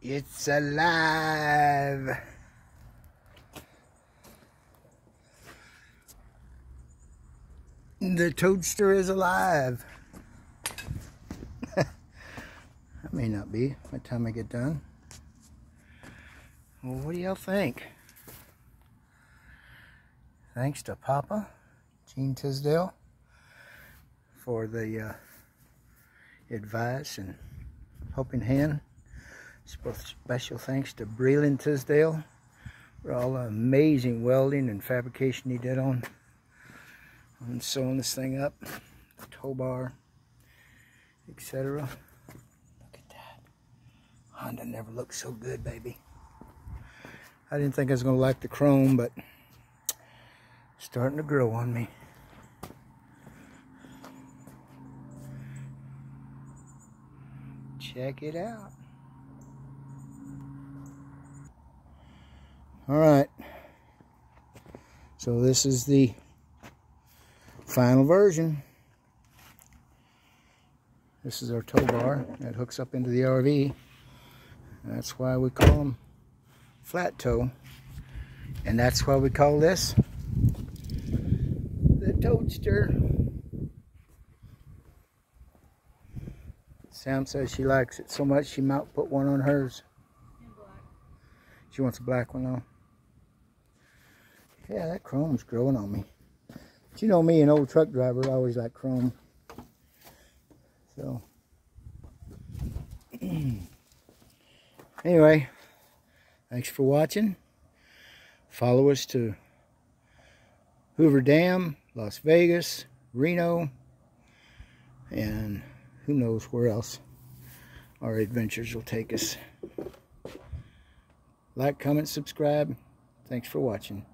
It's alive. The toadster is alive. that may not be by the time I get done. Well, what do y'all think? Thanks to Papa, Gene Tisdale, for the uh, advice and helping hand. Special thanks to Breland Tisdale for all the amazing welding and fabrication he did on, on sewing this thing up, tow bar, etc. Look at that. Honda never looked so good, baby. I didn't think I was going to like the chrome, but it's starting to grow on me. Check it out. All right. So this is the final version. This is our tow bar that hooks up into the RV. That's why we call them flat tow. And that's why we call this the toadster. Sam says she likes it so much she might put one on hers. She wants a black one though. Yeah, that chrome's growing on me. But you know me, an old truck driver, I always like chrome. So, anyway, thanks for watching. Follow us to Hoover Dam, Las Vegas, Reno, and who knows where else our adventures will take us. Like, comment, subscribe. Thanks for watching.